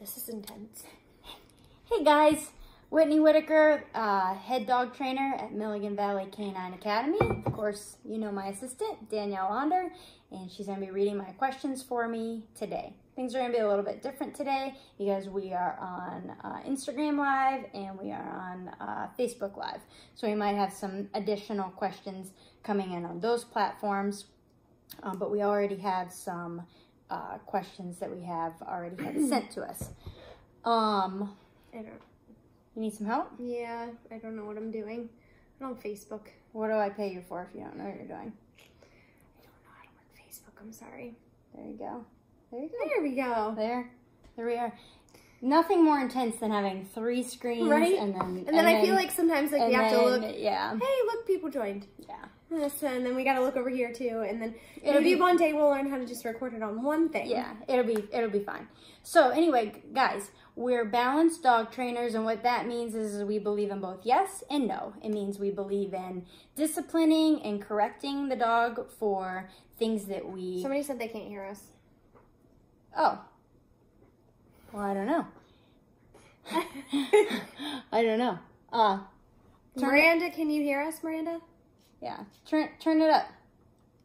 This is intense. Hey guys, Whitney Whitaker, uh, head dog trainer at Milligan Valley K9 Academy. Of course, you know my assistant, Danielle Onder, and she's to be reading my questions for me today. Things are to be a little bit different today because we are on uh, Instagram Live and we are on uh, Facebook Live. So we might have some additional questions coming in on those platforms, um, but we already have some uh, questions that we have already had sent to us. Um, I don't. you need some help? Yeah, I don't know what I'm doing. I'm on Facebook. What do I pay you for if you don't know what you're doing? I don't know how to work Facebook. I'm sorry. There you go. There you go. There we go. There. There we are. Nothing more intense than having three screens Right? and then And then I feel like sometimes like we and have to look. Yeah. Hey, look, people joined. Yeah. This, and then we got to look over here too. And then It'll maybe be- one day we'll learn how to just record it on one thing. Yeah, it'll be it'll be fine. So anyway, guys, we're balanced dog trainers, and what that means is we believe in both yes and no. It means we believe in disciplining and correcting the dog for things that we. Somebody said they can't hear us. Oh. Well, I don't know. I don't know. Uh, Miranda, can you hear us, Miranda? Yeah. Turn turn it up.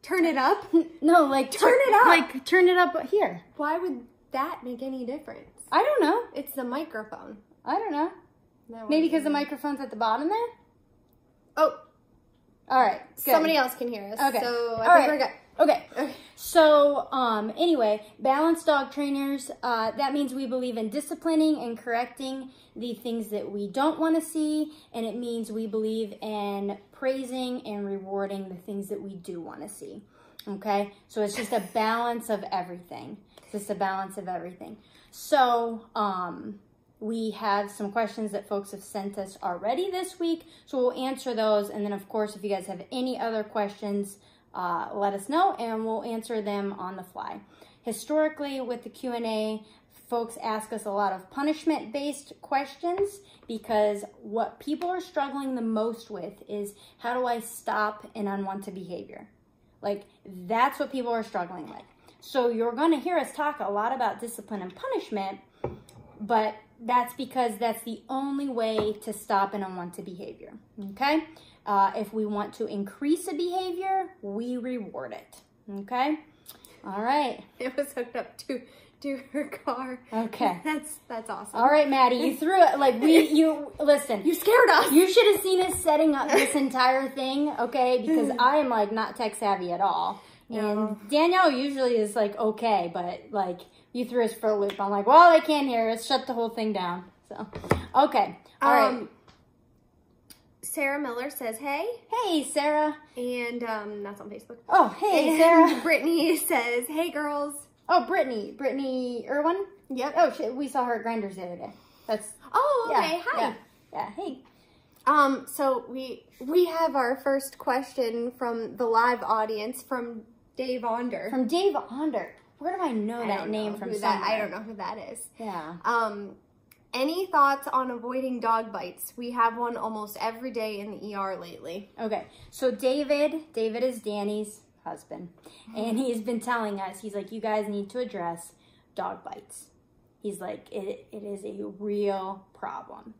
Turn it up. No, like Turn it up. Like turn it up here. Why would that make any difference? I don't know. It's the microphone. I don't know. That Maybe because the microphone's at the bottom there. Oh, All right. good. somebody else can hear us. Okay. So I All think right. we're good. Okay. So, um, anyway, balanced dog trainers, uh, that means we believe in disciplining and correcting the things that we don't want to see, and it means we believe in praising and rewarding the things that we do want to see. Okay? So it's just a balance of everything. It's just a balance of everything. So, um, we have some questions that folks have sent us already this week, so we'll answer those. And then, of course, if you guys have any other questions, uh, let us know, and we'll answer them on the fly. Historically, with the Q and A, folks ask us a lot of punishment-based questions because what people are struggling the most with is how do I stop an unwanted behavior? Like that's what people are struggling with. So you're going to hear us talk a lot about discipline and punishment, but that's because that's the only way to stop an unwanted behavior. Okay? Uh, if we want to increase a behavior, we reward it. Okay? All right. It was hooked up to to her car. Okay. That's that's awesome. All right, Maddie, you threw it. Like, we, you, listen. You scared us. You should have seen us setting up this entire thing, okay? Because I am like not tech savvy at all. No. And Danielle usually is like okay, but like you threw us for a loop. I'm like, well, they can't hear us. Shut the whole thing down. So, okay, all right. Sarah Miller says hey, Hey, Sarah. and um, that's on Facebook. Oh, hey, and Sarah. Brittany says hey, girls. Oh, Brittany. Brittany Irwin. Yep. Oh, shit. We saw her at Grinders the other day. That's Oh, yeah. okay. Hi. Yeah. Yeah. Hey. Um, so we we have our first question from the live audience from Dave Onder. From Dave Onder. Where do I know I that name know from? that, I don't know who that is. Yeah. Um, any thoughts on avoiding dog bites? We have one almost every day in the ER lately. Okay, so David, David is Danny's husband, and he's been telling us, he's like, you guys need to address dog bites. He's like, it, it is a real problem.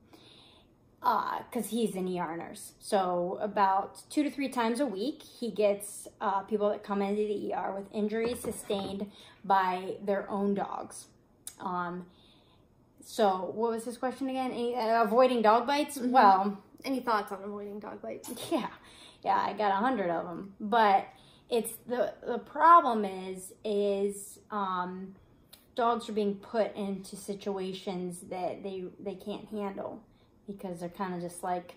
Uh, because he's an ER nurse. So, about two to three times a week, he gets uh, people that come into the ER with injuries sustained by their own dogs. Um, so, what was his question again? Any, uh, avoiding dog bites? Well, Any thoughts on avoiding dog bites? yeah, yeah, I got a hundred of them. But it's the the problem is is um, dogs are being put into situations that they they can't handle because they're kind of just like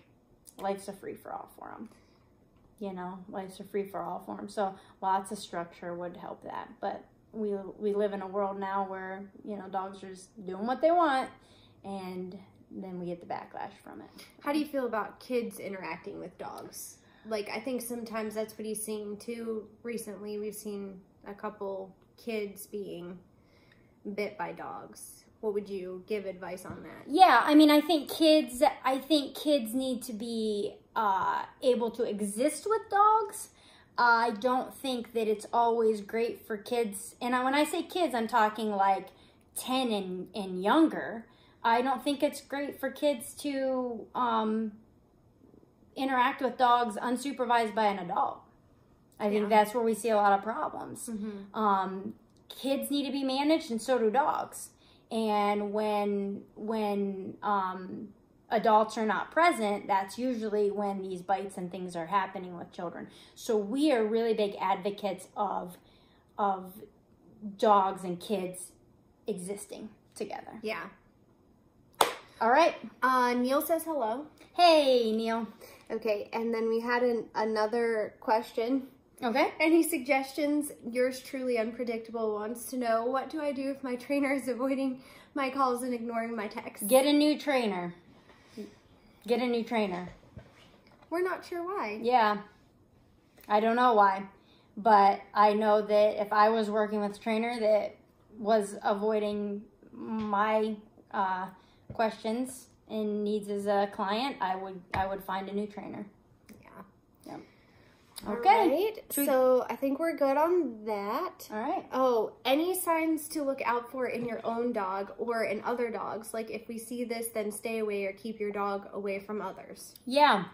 life's a free for all for them. You know, life's a free for all for them. So lots of structure would help that. But we we live in a world now where you know dogs are just doing what they want, and then we get the backlash from it. How do you feel about kids interacting with dogs? Like, I think sometimes that's what he's seeing too. Recently, we've seen a couple kids being bit by dogs. What would you give advice on that? Yeah, I mean, I think kids. I think kids need to be uh, able to exist with dogs. I don't think that it's always great for kids. And I, when I say kids, I'm talking like 10 and, and younger, I don't think it's great for kids to um, interact with dogs unsupervised by an adult. I think Yeah. that's where we see a lot of problems. Um, kids need to be managed, and so do dogs. And when when um, adults are not present, that's usually when these bites and things are happening with children. So we are really big advocates of of dogs and kids existing together. Yeah. All right. Uh, Neil says hello. Hey, Neil. Okay, and then we had an, another question. Okay. Any suggestions? Yours truly unpredictable wants to know what do I do if my trainer is avoiding my calls and ignoring my texts? Get a new trainer. Get a new trainer. We're not sure why. Yeah. I don't know why, but I know that if I was working with a trainer that was avoiding my uh, questions and needs as a client, I would I would find a new trainer. Okay. right, we- So I think we're good on that. All right. Oh, any signs to look out for in your own dog or in other dogs? Like if we see this, then stay away or keep your dog away from others. Yeah.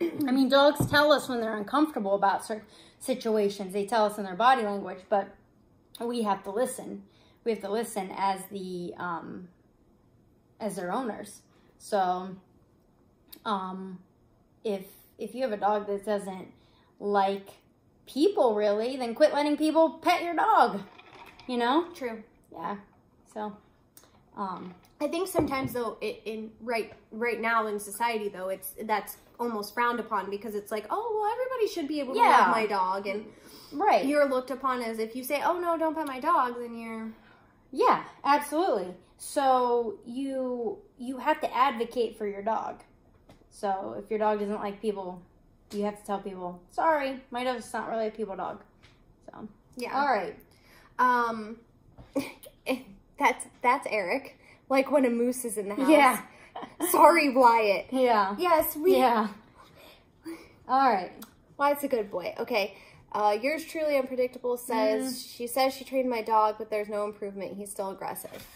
I mean, dogs tell us when they're uncomfortable about certain situations. They tell us in their body language, but we have to listen. We have to listen as the um, as their owners. So, um, if if you have a dog that doesn't like people really, then quit letting people pet your dog. You know? True. Yeah. So, um, I think sometimes though, it, in right right now in society though, it's that's almost frowned upon because it's like, oh well, everybody should be able to Yeah. love my dog, and right. you're looked upon as if you say, oh no, don't pet my dog, then you're Yeah, absolutely. So you you have to advocate for your dog. So if your dog doesn't like people, you have to tell people, sorry, my dog's not really a people dog. So yeah. all right. Um, that's that's Eric. Like when a moose is in the house. Yeah. Sorry, Wyatt. Yeah. Yes, we. Yeah. All right. Wyatt's a good boy. Okay. Uh, yours truly unpredictable says Mm. she says she trained my dog, but there's no improvement. He's still aggressive.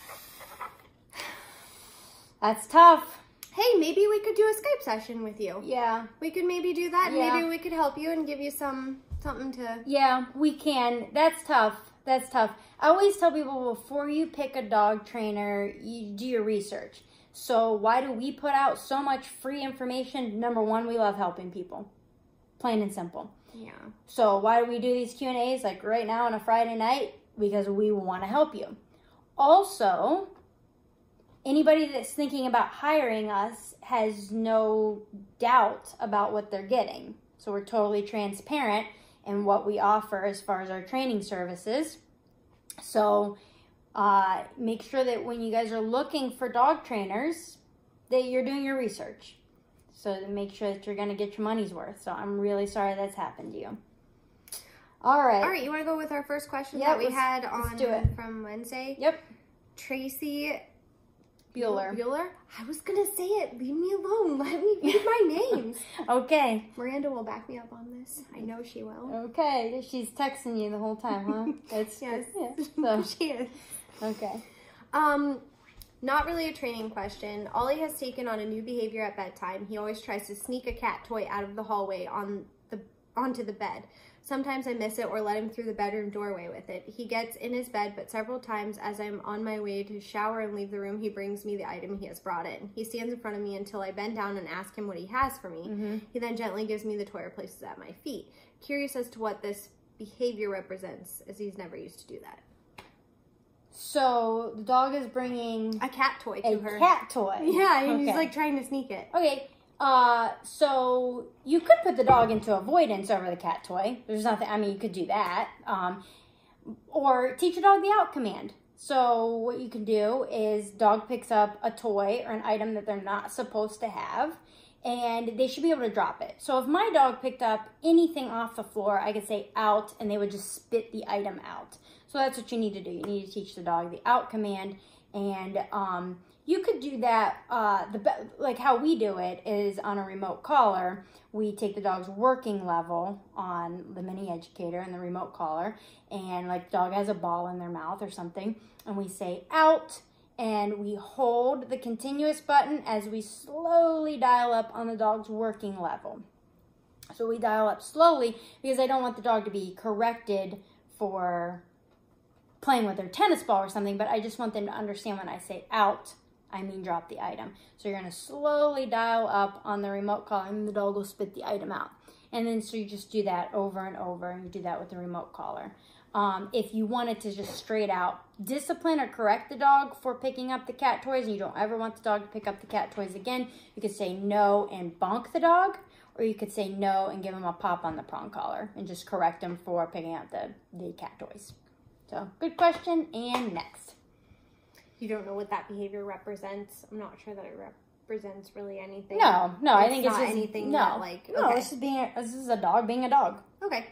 That's tough. Hey, maybe we could do a Skype session with you. Yeah. We could maybe do that. Yeah. Maybe we could help you and give you some something to. Yeah, we can. That's tough. That's tough. I always tell people before you pick a dog trainer, you do your research. So why do we put out so much free information? Number one, we love helping people. Plain and simple. Yeah. So why do we do these Q and A's like right now on a Friday night? Because we want to help you. Also, anybody that's thinking about hiring us has no doubt about what they're getting. So we're totally transparent in what we offer as far as our training services. So uh, make sure that when you guys are looking for dog trainers, that you're doing your research. So to make sure that you're going to get your money's worth. So I'm really sorry that's happened to you. All right. All right. You want to go with our first question Yeah, that we had on from Wednesday? Yep. Tracy Bueller. Bueller. I was gonna say it. Leave me alone. Let me read my names. Okay. Miranda will back me up on this. I know she will. Okay. She's texting you the whole time, huh? That's Yes. Yeah. So, she is. okay. Um, not really a training question. Ollie has taken on a new behavior at bedtime. He always tries to sneak a cat toy out of the hallway on the onto the bed. Sometimes I miss it or let him through the bedroom doorway with it. He gets in his bed, but several times as I'm on my way to shower and leave the room, he brings me the item he has brought in. He stands in front of me until I bend down and ask him what he has for me. Mm-hmm. He then gently gives me the toy or places it at my feet. Curious as to what this behavior represents, as he's never used to do that. So the dog is bringing A cat toy to a her. cat toy. Yeah, and he's like trying to sneak it. Okay. Uh, so you could put the dog into avoidance over the cat toy. There's nothing. I mean, you could do that. Um, or teach your dog the out command. So what you can do is dog picks up a toy or an item that they're not supposed to have, and they should be able to drop it. So if my dog picked up anything off the floor, I could say out, and they would just spit the item out. So that's what you need to do. You need to teach the dog the out command And um, you could do that. Uh, the like how we do it is on a remote collar. We take the dog's working level on the mini educator and the remote collar, and like the dog has a ball in their mouth or something, and we say out, and we hold the continuous button as we slowly dial up on the dog's working level. So we dial up slowly because I don't want the dog to be corrected for playing with their tennis ball or something, but I just want them to understand when I say out, I mean drop the item. So you're to slowly dial up on the remote collar and the dog will spit the item out. And then so you just do that over and over and you do that with the remote collar. Um, if you wanted to just straight out discipline or correct the dog for picking up the cat toys and you don't ever want the dog to pick up the cat toys again, you could say no and bonk the dog or you could say no and give him a pop on the prong collar and just correct him for picking up the, the cat toys. So, good question. And next. You don't know what that behavior represents. I'm not sure that it represents really anything. No, no, I think it's not just anything No, that, like, no, okay. this is being this is a dog being a dog. Okay.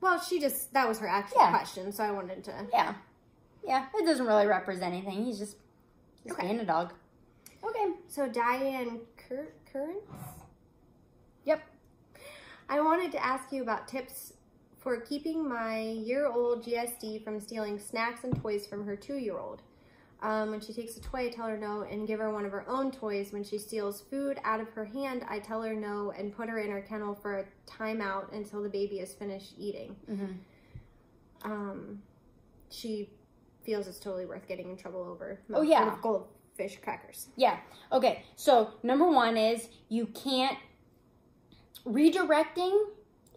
Well, she just that was her actual Yeah. question, so I wanted to. Yeah, yeah. It doesn't really represent anything. He's just just Okay. being a dog. Okay. So Diane Cur- Currents. Yep. I wanted to ask you about tips for keeping my year-old GSD from stealing snacks and toys from her two-year-old. Um, when she takes a toy, I tell her no and give her one of her own toys. When she steals food out of her hand, I tell her no and put her in her kennel for a timeout until the baby is finished eating. hmm Um, she feels it's totally worth getting in trouble over. Oh, yeah. goldfish crackers. Yeah. Okay. So number one is you can't redirecting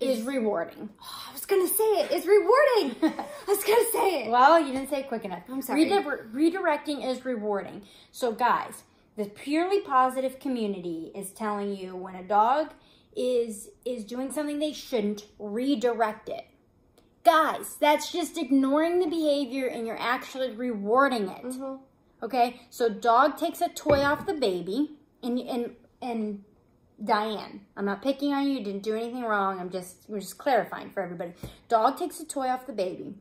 is rewarding. Oh, I was gonna say it. It's rewarding. I was gonna say it. Well, you didn't say it quick enough. I'm sorry. Redi- redirecting is rewarding. So, guys, the purely positive community is telling you when a dog is is doing something they shouldn't, redirect it. Guys, that's just ignoring the behavior and you're actually rewarding it. Mhm. Okay? So, dog takes a toy off the baby and and and Diane, I'm not picking on you. You didn't do anything wrong. I'm just we're just clarifying for everybody. Dog takes a toy off the baby.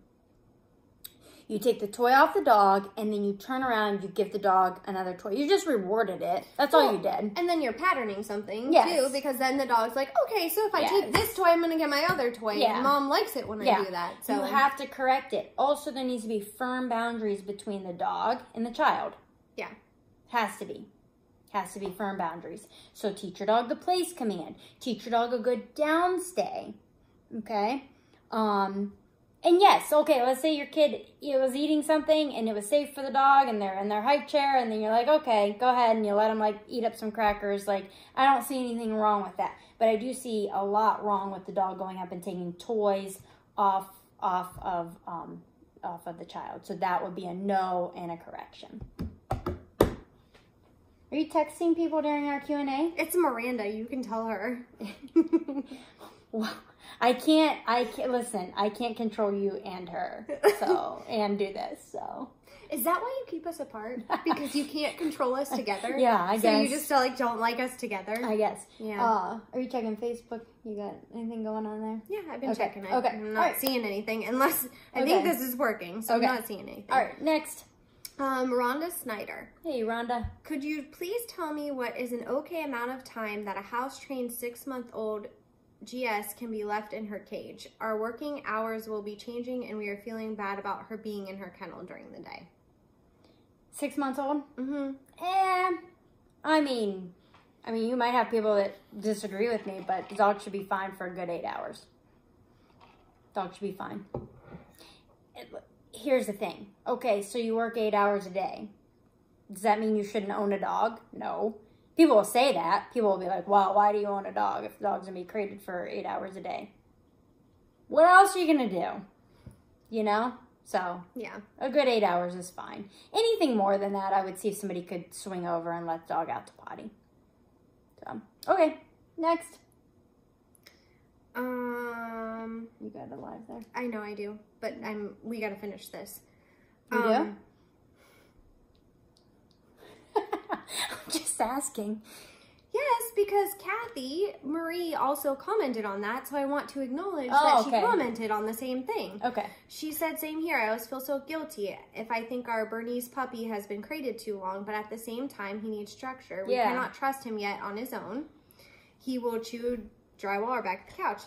You take the toy off the dog, and then you turn around. and You give the dog another toy. You just rewarded it. That's all you did. And then you're patterning something Yes. too, because then the dog's like, okay, so if I Yes. take this toy, I'm gonna get my other toy. Yeah. And mom likes it when Yeah. I do that. So You have to correct it. Also, there needs to be firm boundaries between the dog and the child. Yeah. Has to be. Has to be firm boundaries. So teach your dog the place command. Teach your dog a good downstay. Okay? Um and yes, okay, let's say your kid was eating something and it was safe for the dog and they're in their high chair and then you're like, okay, go ahead and you let them like eat up some crackers. Like, I don't see anything wrong with that. But I do see a lot wrong with the dog going up and taking toys off off of um off of the child. So that would be a no and a correction. Are you texting people during our Q and A? it's Miranda. You can tell her. Well, I can't. I can't listen. I can't control you and her. So and do this. So Is that why you keep us apart? Because you can't control us together. Yeah, I so you guess. just like don't like us together. I guess. yeah. Uh, are you checking Facebook? You got anything going on there? yeah, I've been okay, checking it. okay, I'm not alright. seeing anything unless I Okay. think this is working. So Okay. I'm not seeing anything. All right. Next. Um, Rhonda Snyder. Hey, Rhonda. Could you please tell me what is an okay amount of time that a house trained six month old GS can be left in her cage? Our working hours will be changing and we are feeling bad about her being in her kennel during the day. Six months old. Mm-hmm. Eh. I mean, I mean, you might have people that disagree with me, but the dog should be fine for a good eight hours. Dog should be fine. It- Here's the thing. Okay, so you work eight hours a day. Does that mean you shouldn't own a dog? No. People will say that. People will be like, well, why do you own a dog if the dog's going to be created for eight hours a day? What else are you going to do? You know? So, Yeah. a good eight hours is fine. Anything more than that, I would see if somebody could swing over and let the dog out to potty. So, okay, next. Um, You got it live there. I know I do, but I'm. We gotta finish this. You Um, do? I'm just asking. Yes, because Kathy Marie also commented on that, so I want to acknowledge Oh, that she commented on the same thing. Okay. She said, Same here. I always feel so guilty if I think our Bernese puppy has been crated too long, but at the same time, he needs structure. We Yeah. cannot trust him yet on his own. He will chew drywall or back of the couch.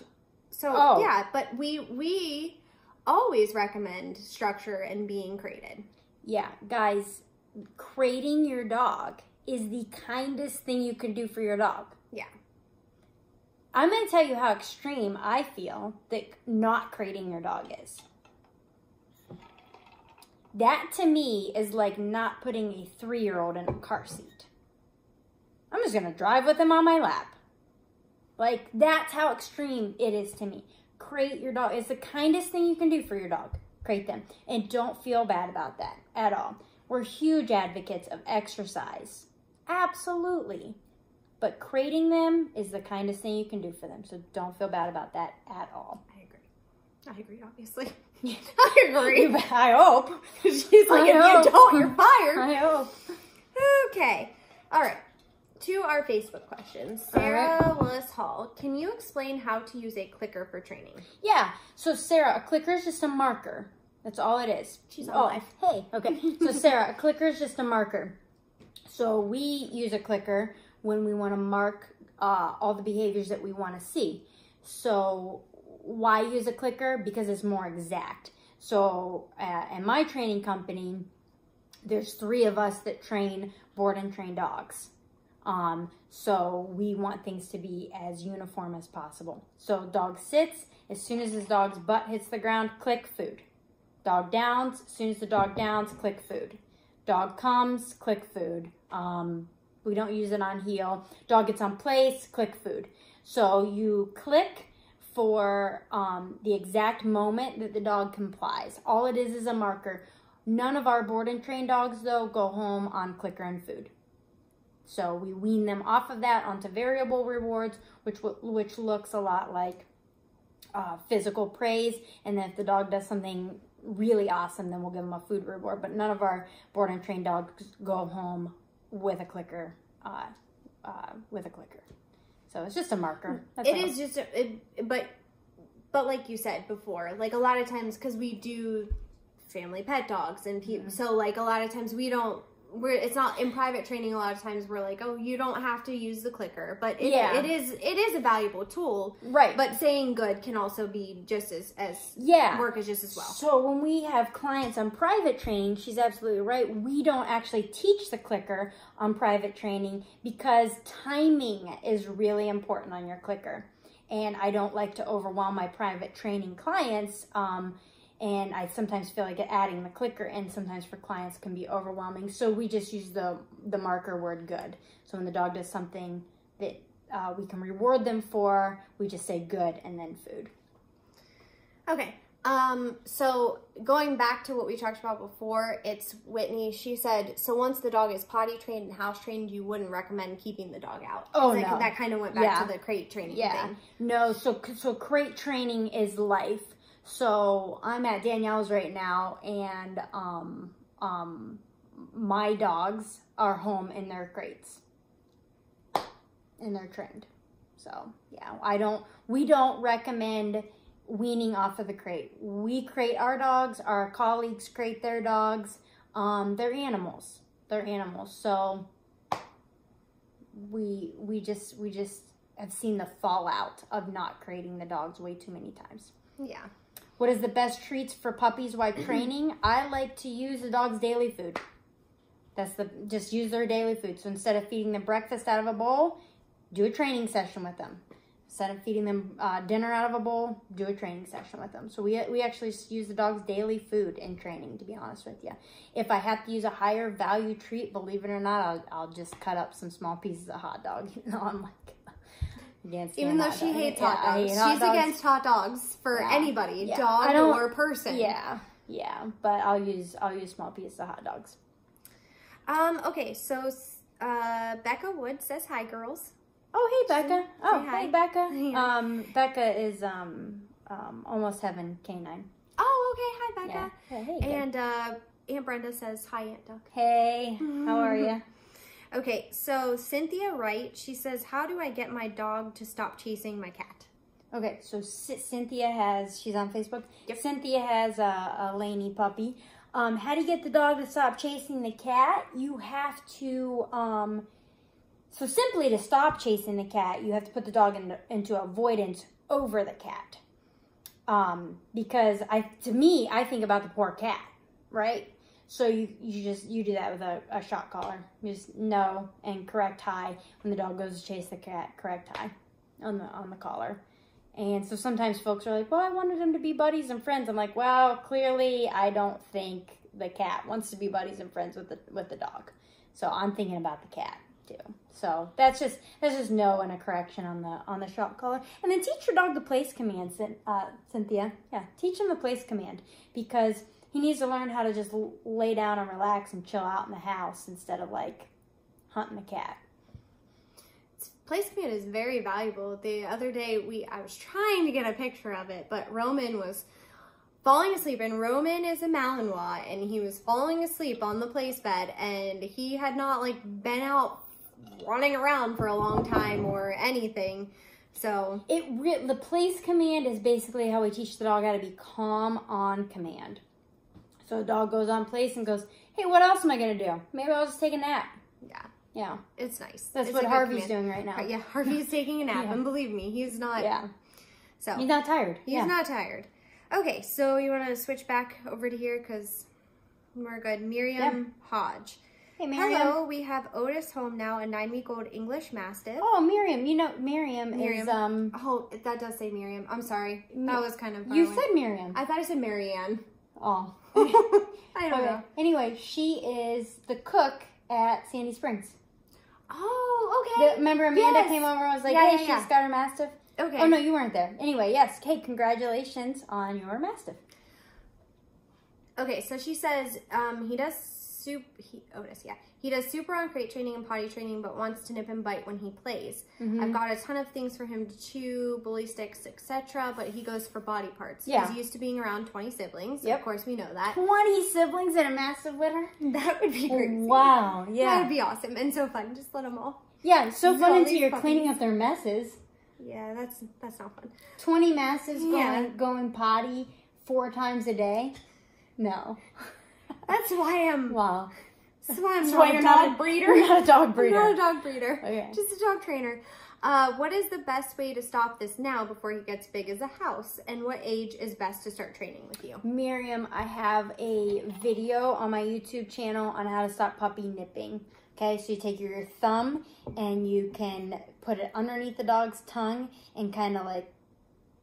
So, Oh. yeah, but we, we always recommend structure and being crated. Yeah, guys, crating your dog is the kindest thing you can do for your dog. Yeah. I'm going to tell you how extreme I feel that not crating your dog is. That to me is like not putting a three year old in a car seat. I'm just going to drive with him on my lap. Like, that's how extreme it is to me. Crate your dog. It's the kindest thing you can do for your dog. Crate them. And don't feel bad about that at all. We're huge advocates of exercise. Absolutely. But crating them is the kindest thing you can do for them. So don't feel bad about that at all. I agree. I agree, obviously. I agree. But I hope. She's like, I if know. you don't, you're fired. I hope. Okay. All right. To our Facebook questions. Sarah Willis Hall, can you explain how to use a clicker for training? Yeah. So Sarah, a clicker is just a marker. That's all it is. She's oh, live. Hey. Okay. So Sarah, a clicker is just a marker. So we use a clicker when we want to mark uh, all the behaviors that we want to see. So why use a clicker? Because it's more exact. So uh, in my training company, there's three of us that train board and train dogs. Um, so we want things to be as uniform as possible. So dog sits, as soon as his dog's butt hits the ground, click food. Dog downs, as soon as the dog downs, click food. Dog comes, click food. Um, we don't use it on heel. Dog gets on place, click food. So you click for um, the exact moment that the dog complies. All it is is a marker. None of our board and train dogs, though, go home on clicker and food. So we wean them off of that onto variable rewards, which which looks a lot like uh, physical praise. And then if the dog does something really awesome, then we'll give them a food reward. But none of our board and trained dogs go home with a clicker. Uh, uh, with a clicker. So it's just a marker. That's It is just, a, it, but, but like you said before, like a lot of times, because we do family pet dogs and people, so like a lot of times we don't. We're, it's not in private training. A lot of times we're like, oh, you don't have to use the clicker, but it, Yeah. it is it is a valuable tool. right. But saying good can also be just as as yeah. work as just as well. So when we have clients on private training, she's absolutely right. We don't actually teach the clicker on private training because timing is really important on your clicker. And I don't like to overwhelm my private training clients. Um, and I sometimes feel like adding the clicker in sometimes for clients can be overwhelming. So we just use the the marker word good. So when the dog does something that uh, we can reward them for, we just say good and then food. Okay. Um, so going back to what we talked about before, it's Whitney. She said, so once the dog is potty trained and house trained, you wouldn't recommend keeping the dog out. Oh, no. That kind of went back Yeah. to the crate training Yeah. thing. No, so so crate training is life. So I'm at Danielle's right now, and um um my dogs are home in their crates, and they're trained. So yeah, I don't. We don't recommend weaning off of the crate. We crate our dogs. Our colleagues crate their dogs. Um, they're animals. They're animals. So we we just we just have seen the fallout of not creating the dogs way too many times. Yeah. What is the best treats for puppies while training? I like to use the dog's daily food. That's the just use their daily food. So instead of feeding them breakfast out of a bowl, do a training session with them. Instead of feeding them uh, dinner out of a bowl, do a training session with them. So we we actually use the dog's daily food in training. To be honest with you, if I have to use a higher value treat, believe it or not, I'll I'll just cut up some small pieces of hot dog. You know, I'm like against Even though she dog. hates Yeah, hot dogs, hot she's dogs. against hot dogs for Yeah. anybody, Yeah. dog or person. Yeah, yeah, but I'll use I'll use small pieces of hot dogs. Um. Okay. So, uh, Becca Wood says hi, girls. Oh, hey Becca. Oh, hi. hey Becca. Yeah. Um, Becca is um um almost heaven canine. Oh, okay. Hi, Becca. Yeah. Hey, hey, And uh, Aunt Brenda says hi, Aunt Duck. hey, how are you? Okay, so Cynthia Wright, she says, How do I get my dog to stop chasing my cat? Okay, so C- Cynthia has, she's on Facebook. Yep. Cynthia has a, a Laney puppy. Um, how do you get the dog to stop chasing the cat? You have to, um, so simply to stop chasing the cat, you have to put the dog in, into avoidance over the cat. Um, because I, to me, I think about the poor cat, right? So you, you just, you do that with a, a shock collar. You just no and correct high when the dog goes to chase the cat, correct high on the, on the collar. And so sometimes folks are like, well, I wanted them to be buddies and friends. I'm like, well, clearly I don't think the cat wants to be buddies and friends with the with the dog. So I'm thinking about the cat too. So that's just that's just no and a correction on the on the shock collar. And then teach your dog the place command, uh, Cynthia. Yeah, teach him the place command because he needs to learn how to just lay down and relax and chill out in the house instead of like hunting the cat. Place command is very valuable. The other day, we I was trying to get a picture of it, but Roman was falling asleep, and Roman is a Malinois, and he was falling asleep on the place bed, and he had not like been out running around for a long time or anything. So It the place command is basically how we teach the dog how to be calm on command. So the dog goes on place and goes, "Hey, what else am I gonna do? Maybe I'll just take a nap." yeah, Yeah, it's nice. that's It's what Harvey's doing right now. Yeah, Harvey's taking a nap, Yeah. and believe me, he's not. Yeah, So he's not tired. He's yeah. not tired. Okay, so you want to switch back over to here because we're good. Miriam Hodge. Hey, Miriam. Hello, we have Otis home now, a nine-week-old English Mastiff. Oh, Miriam. You know Miriam, Miriam. is um. Oh, that does say Miriam. I'm sorry. That was kind of. You violent. said Miriam. I thought I said Marianne. Oh. I don't Okay. know. Anyway, she is the cook at Sandy Springs. Oh, The- okay. remember Amanda Yes. came over and was like, Yeah, "Hey, yeah, she's yeah. got her mastiff." Okay. Oh no, you weren't there. Anyway, yes. Hey, congratulations on your mastiff. Okay, so she says um, he does soup. He, Otis, yeah, he does super on crate training and potty training, but wants to nip and bite when he plays. Mm-hmm. I've got a ton of things for him to chew, bully sticks, etc. But he goes for body parts. Yeah. he's used to being around twenty siblings. Yep. Of course, we know that. Twenty siblings and a massive litter. That would be crazy. Wow. Yeah. That would be awesome and so fun. Just let them all. Yeah. it's So fun until you're puppies. cleaning up their messes. Yeah, that's that's not fun. Twenty mastiffs Yeah. going going potty four times a day. No. That's why I'm. Wow. That's why I'm not a you're dog not breeder. You're not a dog I'm breeder. not a dog breeder. Okay. Just a dog trainer. Uh, what is the best way to stop this now before he gets big as a house? And what age is best to start training with you? Miriam, I have a video on my YouTube channel on how to stop puppy nipping. Okay, so you take your thumb and you can put it underneath the dog's tongue and kind of like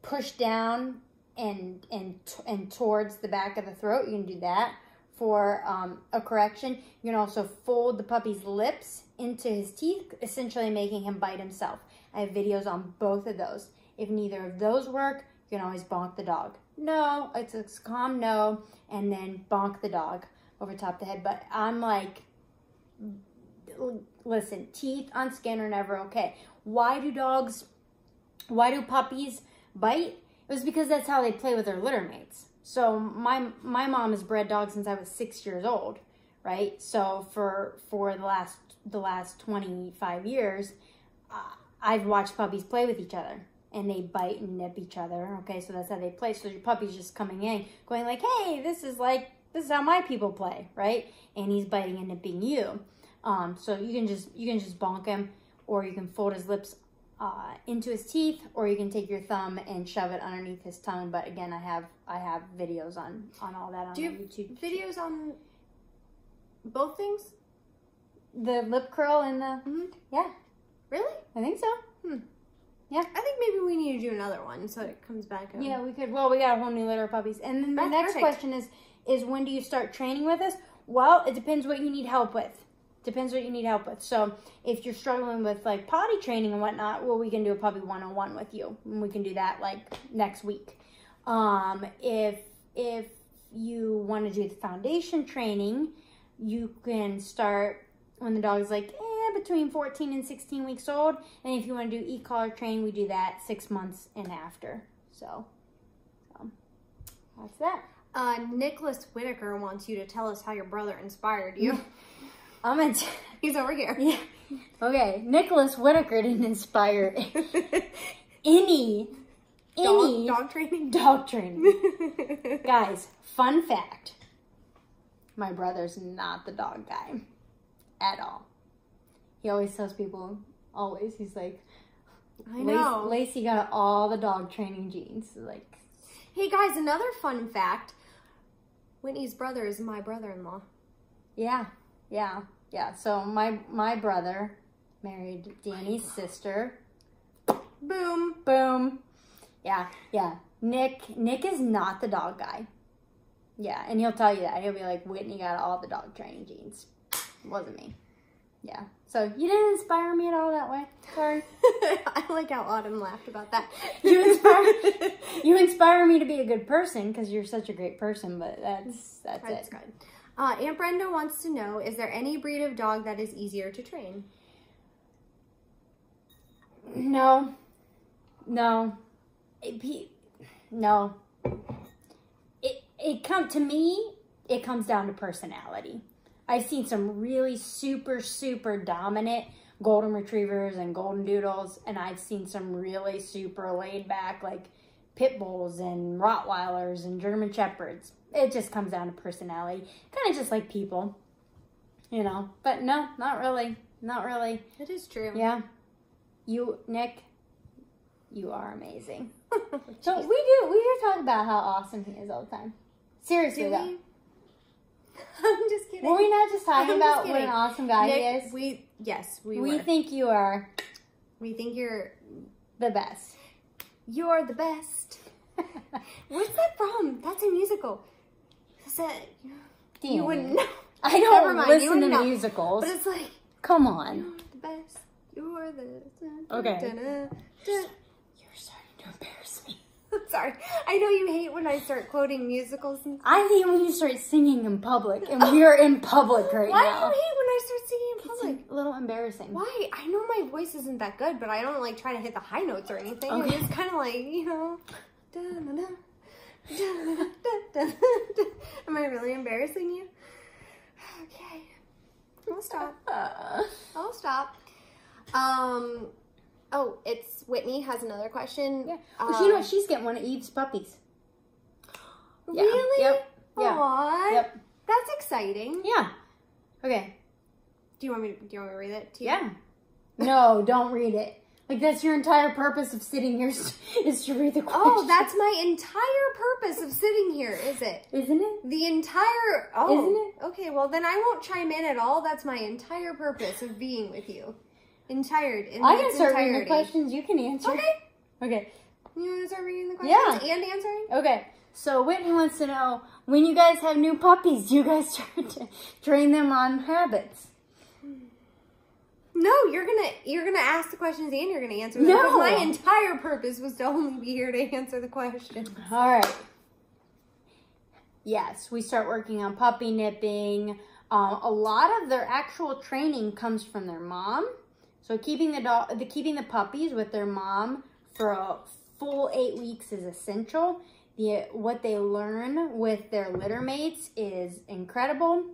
push down and and and towards the back of the throat. You can do that for um, a correction. You can also fold the puppy's lips into his teeth, essentially making him bite himself. I have videos on both of those. If neither of those work, you can always bonk the dog. No, it's a calm no, and then bonk the dog over top the head. But I'm like, listen, teeth on skin are never okay. Why do dogs, why do puppies bite? It was because that's how they play with their litter mates. So my my mom has bred dogs since I was six years old, right? So for for the last the last twenty five years, uh, I've watched puppies play with each other and they bite and nip each other. Okay, so that's how they play. So your puppy's just coming in, going like, "Hey, this is like this is how my people play, right?" And he's biting and nipping you. Um, so you can just you can just bonk him, or you can fold his lips uh, into his teeth, or you can take your thumb and shove it underneath his tongue. But again, I have I have videos on on all that on Do you YouTube. videos on both things? The lip curl and the Mhm. yeah, Really? I think so. Hmm. Yeah. I think maybe we need to do another one so it comes back. Yeah, we could. Well, we got a whole new litter of puppies. And then the That's next perfect. question is, is when do you start training with us? Well, it depends what you need help with. Depends what you need help with. So if you're struggling with like potty training and whatnot, well, we can do a puppy one on one with you, and we can do that like next week. Um, if if you want to do the foundation training, you can start when the dog's like eh, between 14 and 16 weeks old. And if you want to do e-collar training, we do that six months and after. So, so that's that. Uh, Nicholas Whitaker wants you to tell us how your brother inspired you. T- He's over here. Yeah. Okay, Nicholas Whitaker didn't inspire any any dog, dog training. dog training. Guys, fun fact. My brother's not the dog guy at all. He always tells people, always, he's like, I know. Lacey got all the dog training genes. Like, Hey guys, another fun fact. Whitney's brother is my brother-in-law. yeah, yeah, yeah. So my my brother married Danny's sister. Boom. Boom. Yeah, yeah. Nick Nick is not the dog guy. Yeah, and he'll tell you that. He'll be like, Whitney got all the dog training genes. It Wasn't me. Yeah. So you didn't inspire me at all that way. Sorry. I like how Autumn laughed about that. You inspire you inspire me to be a good person because you're such a great person, but that's that's, That's it. good. Uh, Aunt Brenda wants to know: Is there any breed of dog that is easier to train? No. No. It no. It it come to me, it comes down to personality. I've seen some really super super dominant golden retrievers and golden doodles and I've seen some really super laid back like pit bulls and rottweilers and german shepherds. It just comes down to personality. Kind of just like people. You know. But no, not really. Not really. It is true. Yeah. You, Nick, you are amazing. So we do, we do talk about how awesome he is all the time. Seriously though. I'm just kidding. Were we not just talking I'm just about what an awesome guy he is? We yes, we, We were. think you are we think you're the best. You're the best. Where's that from? That's a musical. Is that you wouldn't know? I don't mind, you listen to know. musicals. But it's like Come on. you're the best. You're the Okay. Da-da-da. You're starting to embarrass me. I'm sorry. I know you hate when I start quoting musicals and I hate when you start singing in public, and we are in public right now. Why do you hate when I start singing in public? It's a little embarrassing. Why? I know my voice isn't that good, but I don't like try to hit the high notes or anything. Okay. It's kind of like you know. da-da-da, da-da-da-da-da. Am I really embarrassing you? Okay, I'll stop. I'll stop. Um. Oh, it's Whitney has another question. yeah. Well, you know Um, what? She's getting one of Eve's puppies. Yeah. Really? Yep. Yeah. Aw, Yep. That's exciting. Yeah. Okay. Do you want me? To, do you want me to read it to you? Yeah. No, don't read it. Like that's your entire purpose of sitting here is- is to read the question. Oh, that's my entire purpose of sitting here, is it? isn't it? The entire oh, Isn't it? Okay, well then I won't chime in at all. That's my entire purpose of being with you. Entire in I can start reading the questions. You can answer. Okay. Okay. You want to start reading the questions Yeah. and answering? Okay. So Whitney wants to know when you guys have new puppies, do you guys start to train them on habits? No, you're gonna you're gonna ask the questions and you're gonna answer them. No. My entire purpose was to only be here to answer the questions. All right. Yes, we start working on puppy nipping. Um, a lot of their actual training comes from their mom. So keeping the dog, the keeping the puppies with their mom for a full eight weeks is essential. The what they learn with their litter mates is incredible,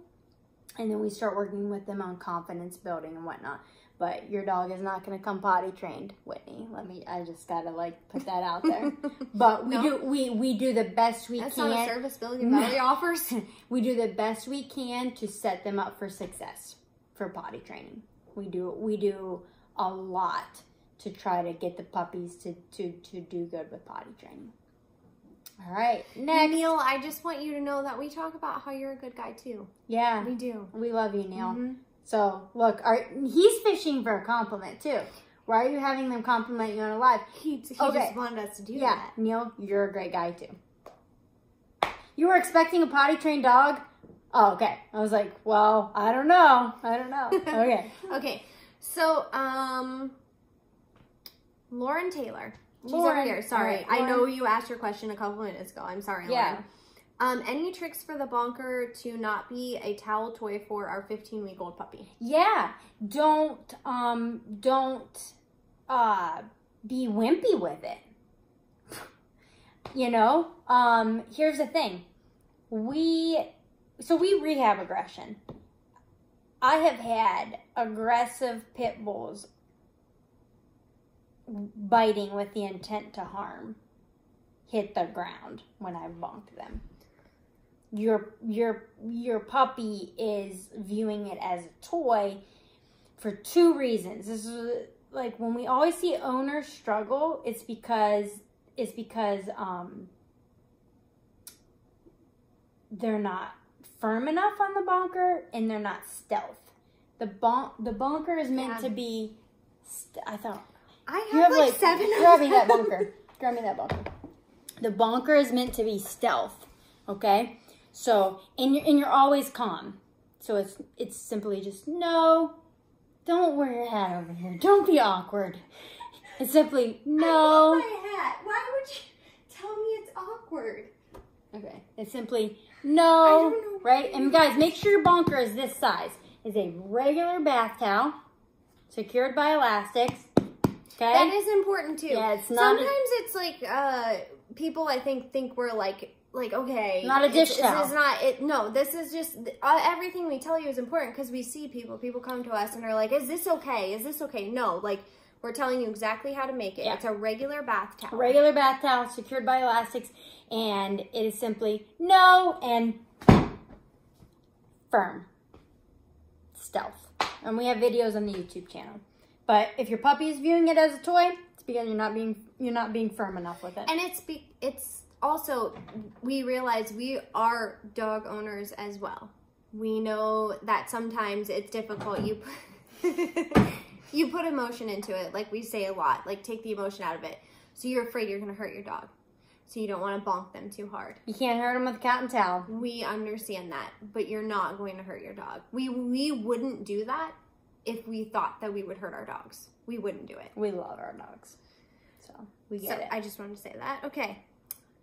and then we start working with them on confidence building and whatnot. But your dog is not going to come potty trained, Whitney. Let me. I just gotta like put that out there. But we No. do we we do the best we That's can. not a service Milligan Valley offers. we do the best we can to set them up for success for potty training. We do we do a lot to try to get the puppies to to to do good with potty training. All right, next. Neil, I just want you to know that we talk about how you're a good guy too. Yeah, We do. we love you, Neil. Mhm. So look, are, he's fishing for a compliment too. Why are you having them compliment you on a live? He, he Okay. just wanted us to do Yeah, that. Neil, you're a great guy too. You were expecting a potty trained dog? Oh, okay. I was like, well, I don't know. I don't know. Okay. Okay, so um, Lauren Taylor. She's Lauren, over here. Sorry, alright, I know you asked your question a couple minutes ago. I'm sorry, Yeah. Lauren. Um, any tricks for the bonker to not be a towel toy for our 15 week old puppy? Yeah. Don't um don't uh be wimpy with it. You know? Um here's the thing. We so we rehab aggression. I have had aggressive pit bulls biting with the intent to harm hit the ground when I bonked them. Your your your puppy is viewing it as a toy for two reasons. This is like when we always see owners struggle, it's because it's because um they're not firm enough on the bonker and they're not stealth. The bonk the bonker is meant Yeah. to be st- I thought I have, you have like, like seven. grab me that bonker. grab me that bonker. The bonker is meant to be stealth. Okay, so and you're and you're always calm. So it's it's simply just no, don't wear your hat over here. Don't be awkward. It's simply I no. love my hat. Why would you tell me it's awkward? Okay, it's simply I no. Right, and guys, make sure your bonker is this size. Is a regular bath towel, secured by elastics. Okay. That is important too. Yeah, it's not a- Sometimes it's like uh, people I think think we're like like okay, Not a dish it's, towel. This is not it. No, this is just uh, everything we tell you is important because we see people. People come to us and are like, "Is this okay? Is this okay?" No, like we're telling you exactly how to make it. Yeah. It's a regular bath towel. regular bath towel secured by elastics, and it is simply no and firm stealth. And we have videos on the YouTube channel. But if your puppy is viewing it as a toy, it's because you're not being you're not being firm enough with it. And it's be- it's also we realize we are dog owners as well. We know that sometimes it's difficult. You put, you put emotion into it, like we say a lot. Like take the emotion out of it. So you're afraid you're going to hurt your dog. So you don't want to bonk them too hard. you can't hurt them with a cotton towel. We understand that, but you're not going to hurt your dog. We we wouldn't do that if we thought that we would hurt our dogs. We wouldn't do it. We love our dogs, so we get So it. I just wanted to say that. Okay.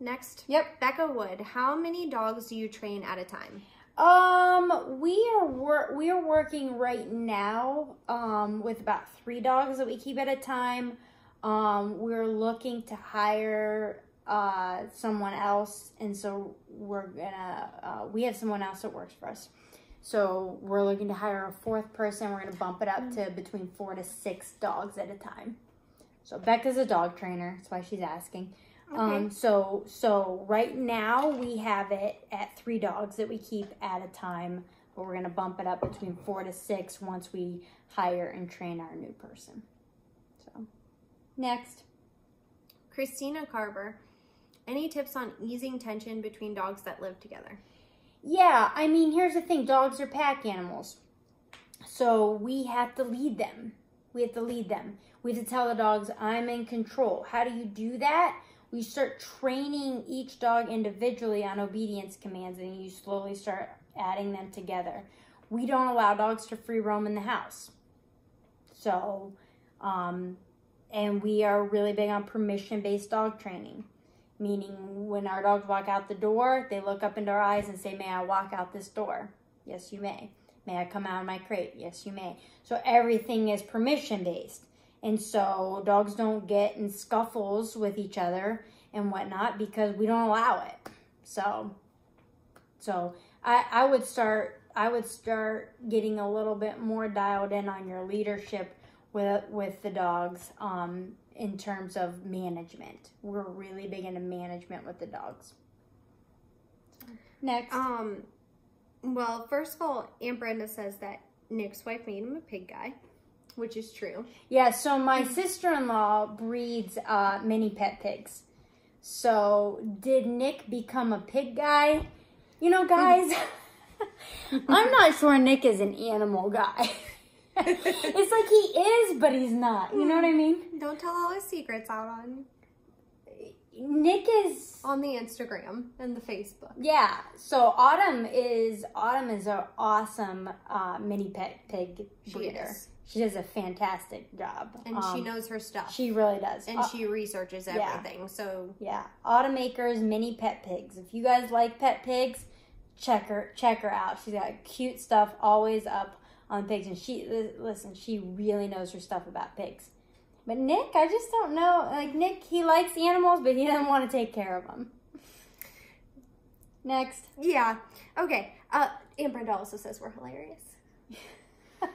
Next. Yep. Becca Wood, how many dogs do you train at a time? Um, we are wor- we are working right now um with about three dogs that we keep at a time. Um, we're looking to hire uh someone else, and so we're gonna uh, we have someone else that works for us. So we're looking to hire a fourth person. We're gonna bump it up to between four to six dogs at a time. So Becca's a dog trainer. That's why she's asking. Um, so so right now we have it at three dogs that we keep at a time, but we're gonna bump it up between four to six once we hire and train our new person. So next. Christina Carver, any tips on easing tension between dogs that live together? Yeah, I mean here's the thing, dogs are pack animals. So we have to lead them. We have to lead them. We have to tell the dogs, I'm in control. How do you do that? We start training each dog individually on obedience commands and you slowly start adding them together. We don't allow dogs to free roam in the house. So, um, and we are really big on permission based dog training, meaning when our dogs walk out the door, they look up into our eyes and say, May I walk out this door? Yes, you may. May I come out of my crate? Yes, you may. So everything is permission based. And so dogs don't get in scuffles with each other and whatnot because we don't allow it. So, so I, I would start I would start getting a little bit more dialed in on your leadership with with the dogs um, in terms of management. We're really big into management with the dogs. Next, Um, well, first of all, Aunt Brenda says that Nick's wife made him a pig guy, which is true. Yeah, so my sister in law breeds uh, mini pet pigs. So, did Nick become a pig guy? You know, guys, I'm not sure Nick is an animal guy. it's like he is, but he's not. You know what I mean? Don't tell all his secrets out on Nick is. on the Instagram and the Facebook. Yeah, so Autumn is Autumn is an awesome uh, mini pet pig She breeder. is. She does a fantastic job, And she Um, knows her stuff. She really does. and Uh, she researches yeah. everything. So Yeah, Autumn Automakers mini pet pigs. If you guys like pet pigs, check her check her out. She's got cute stuff always up on pigs, and she li- listen. She really knows her stuff about pigs. But Nick, I just don't know. Like Nick, he likes animals, but he doesn't want to take care of them. Next, yeah, okay. Uh, Aunt Brenda also says we're hilarious.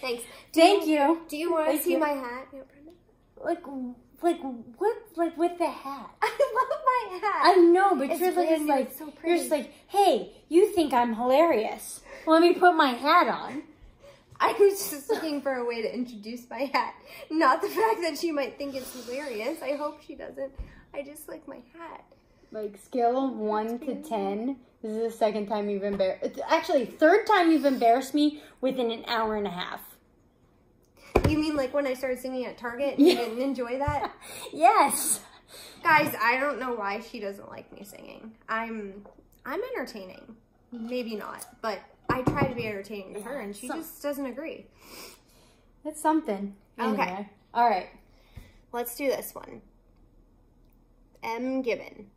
Thanks. Thank you. Do you want to see you. my hat? Yeah, Brenda. Like, like what? Like with the hat? I love my hat. I know, but It's you're like, like so you're just like, hey, you think I'm hilarious? Let me put my hat on. I was just looking for a way to introduce my hat. Not the fact that she might think it's hilarious. I hope she doesn't. I just like my hat. Like scale of one to ten. This is the second time you've embarrassed. Actually, third time you've embarrassed me within an hour and a half. You mean like when I started singing at Target and you didn't enjoy that? Yes. Guys, I don't know why she doesn't like me singing. I'm I'm entertaining. Maybe not, but I try to be entertaining to her and she Some- just doesn't agree. That's something. Okay. All right. Let's do this one. M. Gibbon.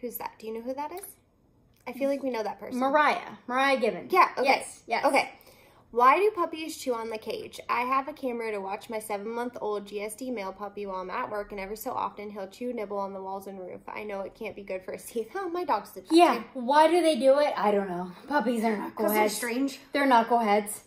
Who's that? Do you know who that is? I feel like we know that person. Mariah. Mariah Gibbons. Yeah, okay. Yes. Yes. Okay. Why do puppies chew on the cage? I have a camera to watch my seven month old GSD male puppy while I'm at work, and every so often he'll chew nibble on the walls and roof. I know it can't be good for his teeth. Oh, my dogs did that. Yeah. Why do they do it? I don't know. Puppies are Because they're knuckleheads. strange. They're knuckleheads.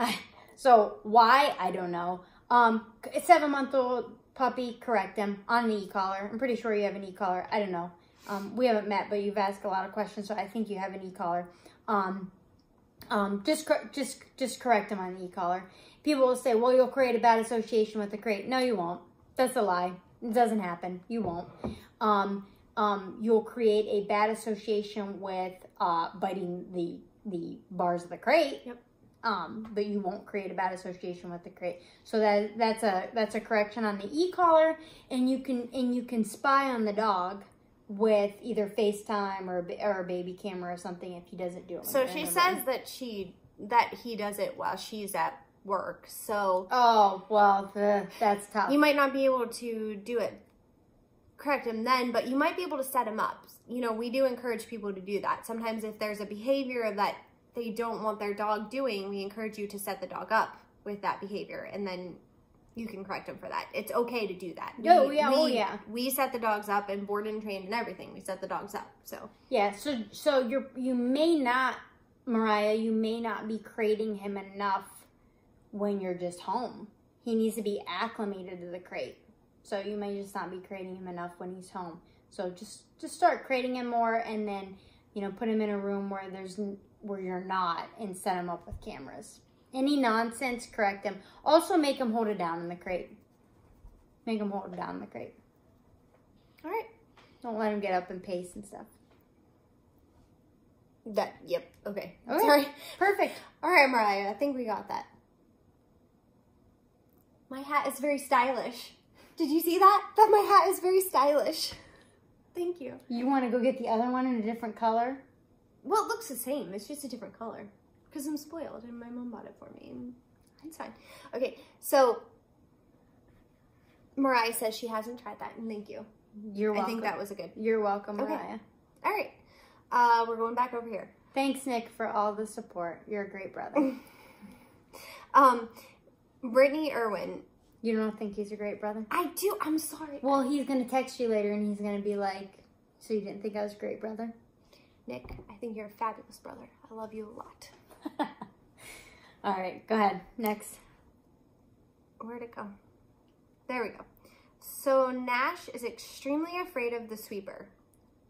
so why? I don't know. Um, seven month old puppy, correct him on an e-collar. I'm pretty sure you have an e-collar. I don't know. Um, we haven't met, but you've asked a lot of questions, so I think you have an e-collar. Um, um, just, just, just correct him on the e-collar. People will say, "Well, you'll create a bad association with the crate." No, you won't. That's a lie. It doesn't happen. You won't. Um, um, you'll create a bad association with uh, biting the the bars of the crate. Yep. Um, but you won't create a bad association with the crate. So that that's a that's a correction on the e-collar, and you can and you can spy on the dog with either FaceTime or a or a baby camera or something if he doesn't do it. So she says that she that he does it while she's at work. So "Oh well, the, that's tough." you might not be able to do it correct him then, but you might be able to set him up. You know, we do encourage people to do that. Sometimes if there's a behavior that they don't want their dog doing, we encourage you to set the dog up with that behavior and then you can correct them for that. It's okay to do that. Oh, We- yeah, oh, yeah. We set the dogs up and board and trained and everything. We set the dogs up. So Yeah, so so you're you may not, Mariah, you may not be crating him enough when you're just home. He needs to be acclimated to the crate. So you may just not be crating him enough when he's home. So just just start crating him more, and then you know put him in a room where there's where you're not, and set him up with cameras. Any nonsense, correct him. Also, make him hold it down in the crate. Make him hold it down in the crate. all right. Don't let him get up and pace and stuff. That yep. Okay. Okay. Sorry. Perfect. All right, Mariah. I think we got that. My hat is very stylish. Did you see that? That my hat is very stylish. Thank you. You want to go get the other one in a different color? Well, it looks the same. It's just a different color. Because I'm spoiled and my mom bought it for me. And it's fine. Okay, so Mariah says she hasn't tried that, and thank you. You're welcome. I think that was a good. You're welcome, Okay. Mariah. All right, uh, we're going back over here. Thanks, Nick, for all the support. You're a great brother. Um, Brittany Irwin. you don't think he's a great brother? I do. I'm sorry. Well, he's gonna text you later, and he's gonna be like, "So you didn't think I was a great brother?" Nick, I think you're a fabulous brother. I love you a lot. all right, go ahead. Next. Where'd it go? There we go. So Nash is extremely afraid of the sweeper.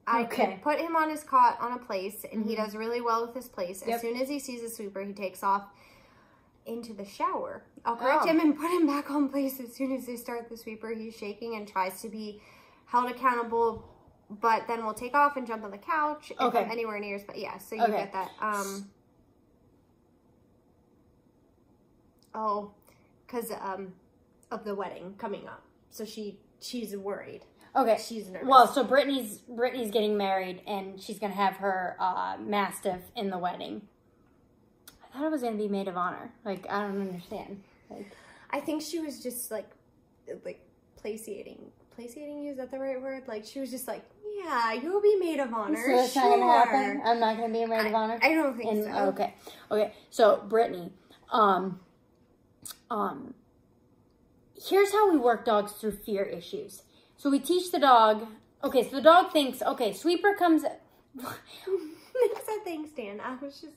I Okay. put him on his cot on a place, and he Mhm. does really well with his place. As Yep. soon as he sees a sweeper, he takes off into the shower. I'll correct Oh. him and put him back on place as soon as they start the sweeper. He's shaking and tries to be held accountable, but then we'll take off and jump on the couch if Okay. I'm anywhere near his. But yeah, so you Okay. get that. Um. Oh, because um, of the wedding coming up, so she she's worried. Okay. She's nervous. Well, so Brittany's Brittany's getting married, and she's gonna have her uh, mastiff in the wedding. I thought it was gonna be maid of honor. Like I don't understand. Like I think she was just like, like placating. Placating you is that the right word? Like she was just like, yeah, you'll be maid of honor. so it's sure. not gonna happen. I'm not gonna be a maid of honor. I don't think And so. okay, okay. So Brittany, um, um, here's how we work dogs through fear issues. So we teach the dog. Okay, so the dog thinks, okay, sweeper comes. Nick said thanks, Dan. I was just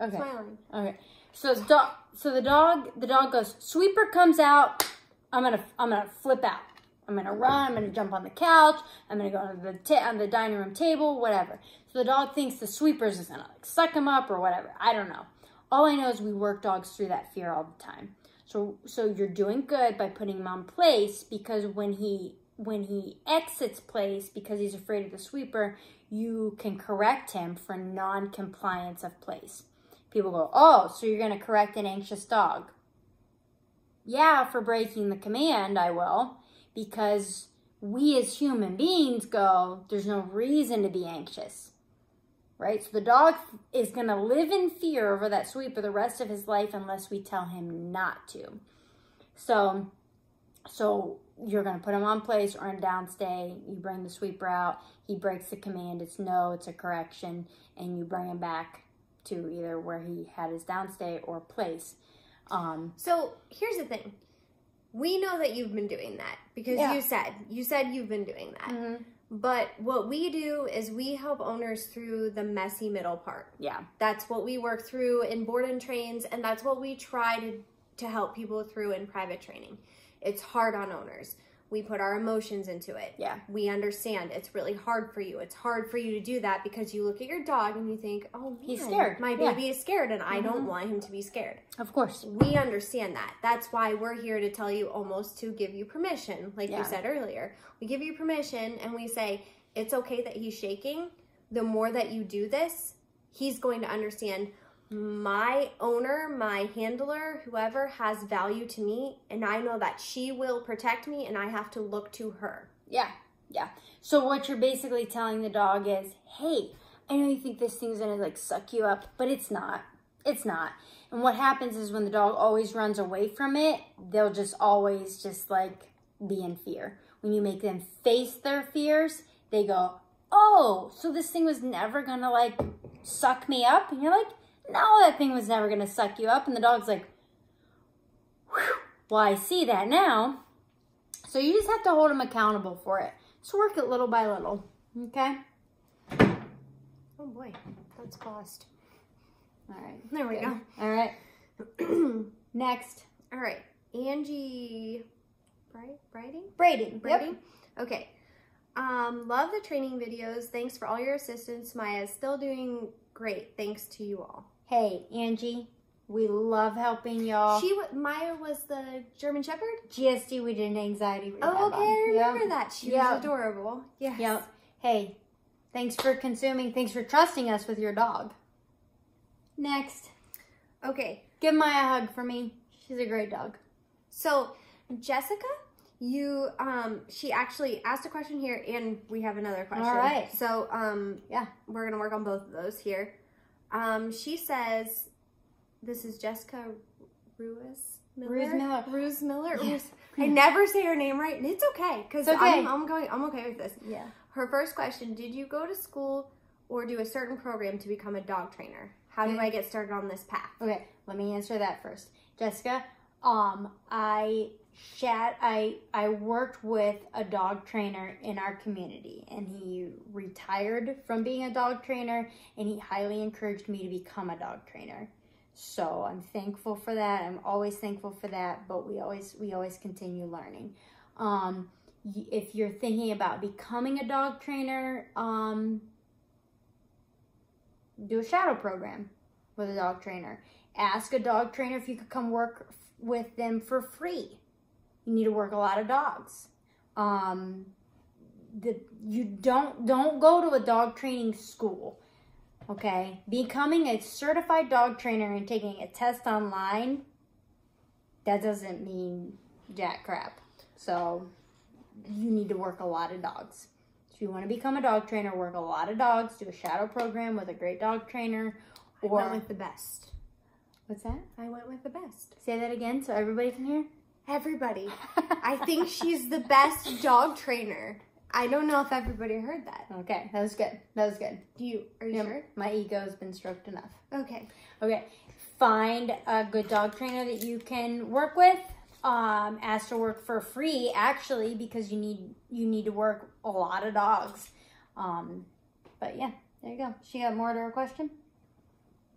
Okay, smiling. okay. So the dog, so the dog, the dog goes. Sweeper comes out. I'm gonna, I'm gonna flip out. I'm gonna run. I'm gonna jump on the couch. I'm gonna go on the ta- on the dining room table, whatever. So the dog thinks the sweeper's is gonna like suck him up or whatever. I don't know. All I know is we work dogs through that fear all the time. So so you're doing good by putting him on place because when he when he exits place because he's afraid of the sweeper, you can correct him for non-compliance of place. People go, "Oh, so you're going to correct an anxious dog?" Yeah, for breaking the command, I will, because we as human beings go, there's no reason to be anxious. Right? So the dog is going to live in fear over that sweeper the rest of his life unless we tell him not to. So so you're going to put him on place or in downstay. You bring the sweeper out. He breaks the command. It's no, it's a correction. And you bring him back to either where he had his downstay or place. Um, So here's the thing. We know that you've been doing that because Yeah. you said you said you've been doing that. But what we do is we help owners through the messy middle part. yeah. That's what we work through in board and trains, and that's what we try to, to help people through in private training. It's hard on owners. We put our emotions into it. Yeah. We understand it's really hard for you. It's hard for you to do that because you look at your dog and you think, oh, man, He's scared. My Yeah. Mm-hmm. baby is scared, and I don't want him to be scared. Of course. We understand that. That's why we're here to tell you almost to give you permission, like Yeah. you said earlier. We give you permission and we say, it's okay that he's shaking. The more that you do this, he's going to understand my owner, my handler, whoever has value to me, and I know that she will protect me and I have to look to her. Yeah. Yeah. So what you're basically telling the dog is, hey, I know you think this thing's gonna like suck you up, but it's not. It's not. And what happens is when the dog always runs away from it, they'll just always just like be in fear. When you make them face their fears, they go, oh, so this thing was never gonna like suck me up? And you're like, no, that thing was never gonna suck you up. And the dog's like, Whew, well, I see that now. So you just have to hold them accountable for it. Just work it little by little. Okay? Oh boy, that's cost. All right. There we Good. go. All right. Next. All right, Angie, Bright, Brighting? Braiding. Braiding? Okay. Um, love the training videos. Thanks for all your assistance. Maya's still doing great. Thanks to you all. Hey, Angie. We love helping y'all. She Maya was the German Shepherd. GSD, we did an anxiety Oh, okay, I remember Yep. that. She Yep. was adorable. Yes. Yep. Hey, thanks for consuming. Thanks for trusting us with your dog. Next. Okay. Give Maya a hug for me. She's a great dog. So Jessica, you um, she actually asked a question here, and we have another question. All right. So um, Yeah. we're gonna work on both of those here. Um, she says, "This is Jessica Ruiz Miller. Ruiz Miller. Ruiz Miller. Ruiz- I never say her name right, and it's okay because okay. I'm, I'm going. I'm okay with this. Yeah. Her first question: Did you go to school or do a certain program to become a dog trainer? How do I get started on this path? Okay, let me answer that first. Jessica, um, I chat I I worked with a dog trainer in our community and he retired from being a dog trainer and he highly encouraged me to become a dog trainer. So I'm thankful for that. I'm always thankful for that, but we always we always continue learning. Um if you're thinking about becoming a dog trainer, um do a shadow program with a dog trainer. Ask a dog trainer if you could come work with them for free. You need to work a lot of dogs. Um, the you don't don't go to a dog training school. Okay, becoming a certified dog trainer and taking a test online that doesn't mean jack crap. So you need to work a lot of dogs. If you want to become a dog trainer, work a lot of dogs, do a shadow program with a great dog trainer, or with the best. What's that? I went with the best. Say that again so everybody can hear. Everybody. I think she's the best dog trainer. I don't know if everybody heard that. Okay, that was good. That was good. Do you? Are you sure? My ego has been stroked enough. Okay. Okay, find a good dog trainer that you can work with. Um, ask to work for free, actually, because you need you need to work a lot of dogs. Um, but yeah, there you go. She got more to her question.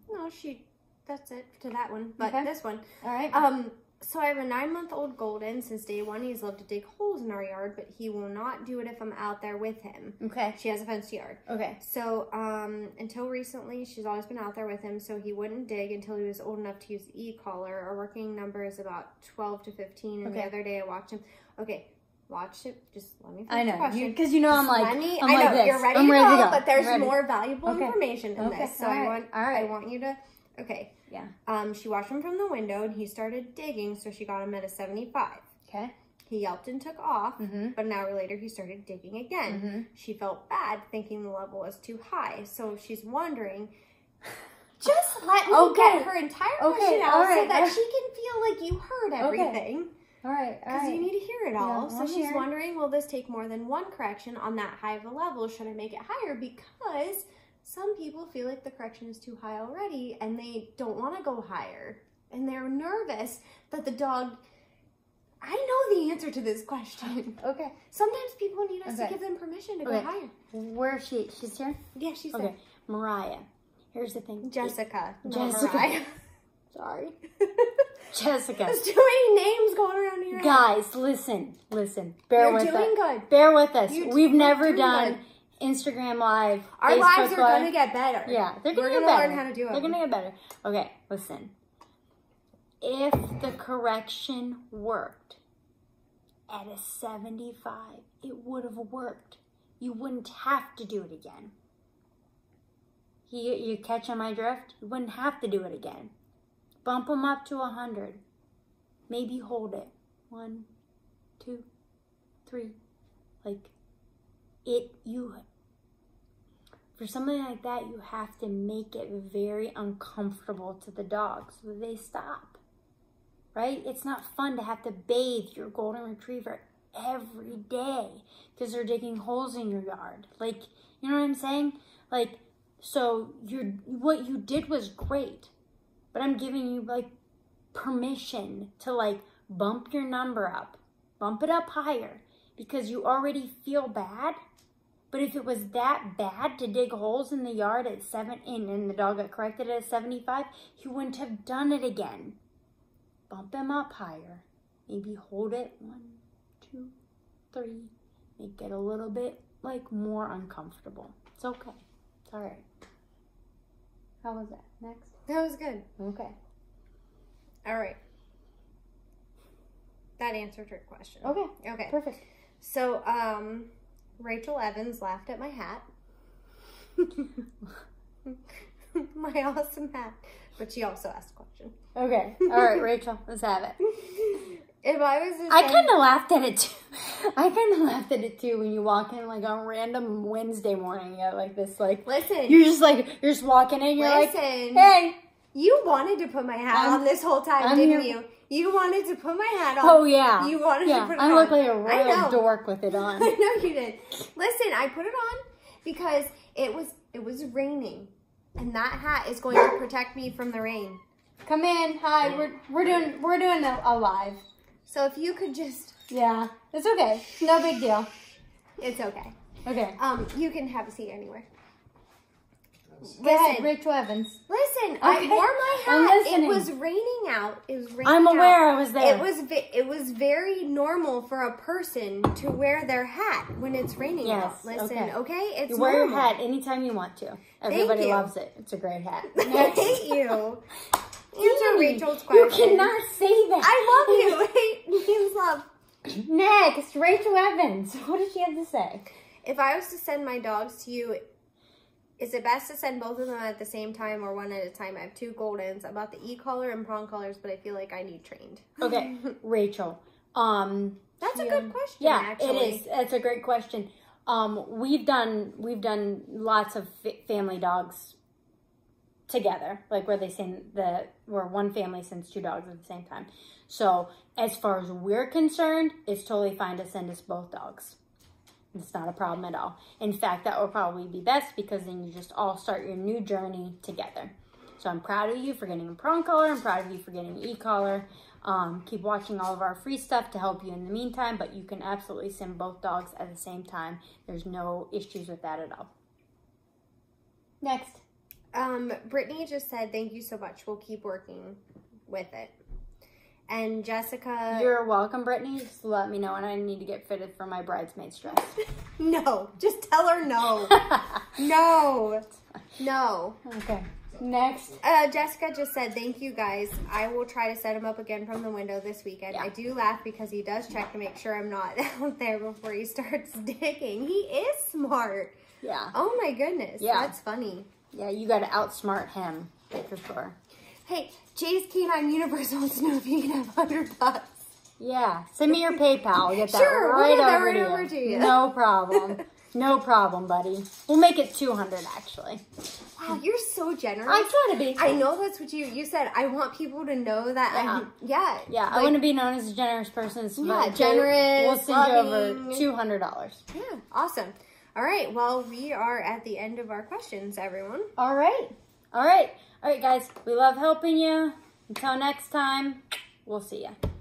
No, she that's it to that one. But Okay. this one, All right. um, so I have a nine-month-old golden. Since day one, he's loved to dig holes in our yard, but he will not do it if I'm out there with him. okay. She has a fenced yard. Okay. So, um, until recently, she's always been out there with him, so he wouldn't dig until he was old enough to use e-collar. Our working number is about 12 to 15, and the other day I watched him. Okay, watch it. Just let me I know because you, know I'm like let me, I'm I like know, this. you're ready, I'm to, ready go, to go. but there's more valuable Okay. information in Okay, this, so I want, all right. I want you to, okay. Yeah. Um, she watched him from the window, and he started digging, so she got him at a 75. Okay. He yelped and took off, Mhm. but an hour later he started digging again. Mhm. She felt bad, thinking the level was too high. So she's wondering. Just let me Okay. get her entire Okay, question out all so that she can feel like you heard everything. All right. Because right. you need to hear it all. Yeah, so she's wondering, will this take more than one correction on that high of a level? Should I make it higher? Because some people feel like the correction is too high already and they don't want to go higher. And they're nervous that the dog. I know the answer to this question. okay. Sometimes people need us Okay. to give them permission to Okay. go higher. Where is she? She's here. Yeah, she's Okay. Mariah. Here's the thing. Jessica. not Jessica. Mariah. Sorry. Jessica. There's too many names going around here. Guys, listen, listen. Bear You're with doing us. good. Bear with us. You- We've never done Instagram Live. Our Facebook lives are Live. gonna get better. Yeah, they're gonna, gonna get better. learn how to do it. They're gonna get better. Okay, listen. If the correction worked at a 75, it would have worked. You wouldn't have to do it again. You, you catching my drift? You wouldn't have to do it again. Bump them up to 100. Maybe hold it. One, two, three. Like, it, you for something like that, you have to make it very uncomfortable to the dog so that they stop. Right? It's not fun to have to bathe your golden retriever every day because they're digging holes in your yard. Like, you know what I'm saying? Like, so you're what you did was great, but I'm giving you like permission to like bump your number up, bump it up higher because you already feel bad. But if it was that bad to dig holes in the yard at seven, and, and the dog got corrected at 75, he wouldn't have done it again. Bump him up higher. Maybe hold it one, two, three. Make it a little bit like more uncomfortable. It's okay. It's all right. How was that? Next. That was good. Okay. All right. That answered your question. Okay. Okay. Perfect. So, um, Rachel Evans laughed at my hat. my awesome hat. But she also asked a question. Okay. All right, Rachel. Let's have it. If I was I kind of laughed at it too. I kind of laughed at it too when you walk in like on random Wednesday morning at like this like listen, you're just like you're just walking in. You're like, hey, You wanted to put my hat I'm- on this whole time, I'm didn't here- you? You wanted to put my hat on. oh yeah, You wanted yeah. to put it I on. I look like a real dork with it on. I know you did. Listen, I put it on because it was it was raining, and that hat is going to protect me from the rain. Come in. Hi. We're we're doing we're doing a, a live. So if you could just, Yeah, it's okay. No big deal. it's okay. Okay. Um, you can have a seat anywhere. Go Listen, Rachel Evans. listen. I wore my I'm hat. It was raining out. It was raining. I'm out. aware I was there. It was ve- it was very normal for a person to wear their hat when it's raining Yes, out. Listen, okay. okay, it's You wear your hat anytime you want to. Everybody you. loves it. It's a great hat. Thank you. Answer Danny, Rachel's You question. cannot say that. I love you. It means love. Next, Rachel Evans. What did she have to say? If I was to send my dogs to you, is it best to send both of them at the same time or one at a time? I have two Goldens. I bought the e-collar and prong collars, but I feel like I need trained. Okay, Rachel. Um, That's a good question, Yeah, actually. it is. That's a great question. Um, we've done we've done lots of fa- family dogs together, like where they send the where one family sends two dogs at the same time. So as far as we're concerned, it's totally fine to send us both dogs. It's not a problem at all. In fact, that will probably be best because then you just all start your new journey together. So I'm proud of you for getting a prong collar. I'm proud of you for getting an e-collar. Um, keep watching all of our free stuff to help you in the meantime, but you can absolutely send both dogs at the same time. There's no issues with that at all. Next. Um, Brittany just said, "Thank you so much. We'll keep working with it." And Jessica, You're welcome, Brittany. Just let me know when I need to get fitted for my bridesmaid's dress. no, just tell her no, no, no. okay. Next. Uh, Jessica just said, "Thank you guys. I will try to set him up again from the window this weekend. Yeah. I do laugh because he does check to make sure I'm not out there before he starts digging. He is smart. Yeah. Oh my goodness, Yeah. that's funny." Yeah, you got to outsmart him for sure. Hey, Jay's Canine Universe wants to know if you can have hundred bucks. Yeah, send me your PayPal. I'll get that Sure, we'll right, that over, right to over to you. No problem. no problem, buddy. We'll make it 200 actually. Wow, you're so generous. I try to be. I know that's what you you said. I want people to know that. I'm, yeah, yeah, I want to be known as a generous person. so Yeah, generous, We'll send you over $200. Yeah, awesome. All right, well, we are at the end of our questions, everyone. All right. All right. All right, guys. We love helping you. Until next time, we'll see you.